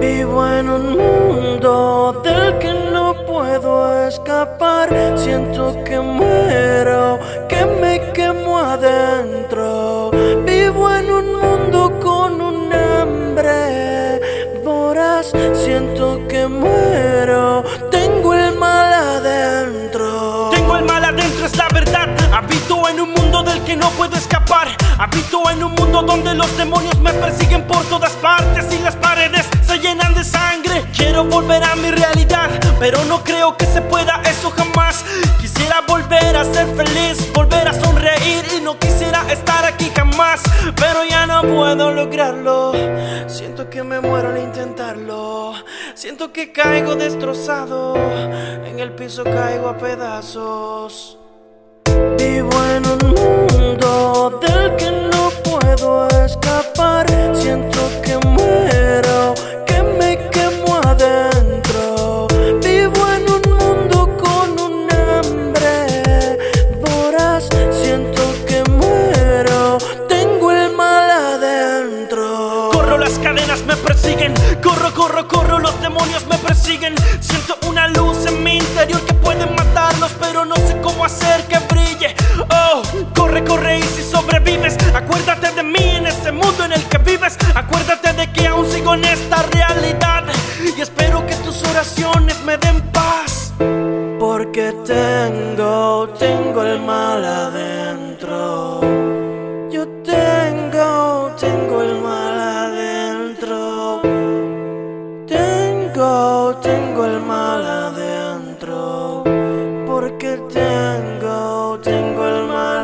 Vivo en un mundo del que no puedo escapar. Siento que muero, que me quemo adentro. Vivo en un mundo con un hambre voraz. Siento que muero, no puedo escapar. Habito en un mundo donde los demonios me persiguen por todas partes y las paredes se llenan de sangre. Quiero volver a mi realidad, pero no creo que se pueda eso jamás. Quisiera volver a ser feliz, volver a sonreír y no quisiera estar aquí jamás, pero ya no puedo lograrlo. Siento que me muero al intentarlo. Siento que caigo destrozado, en el piso caigo a pedazos. Vivo en un las cadenas me persiguen. Corro, corro, corro, los demonios me persiguen. Siento una luz en mi interior que puede matarlos, pero no sé cómo hacer que brille. Oh, corre, corre y si sobrevives, acuérdate de mí en ese mundo en el que vives. Acuérdate de que aún sigo en esta realidad y espero que tus oraciones me den paz. Porque tengo, tengo el mal adentro. Tengo, el mal adentro. Porque tengo, tengo el mal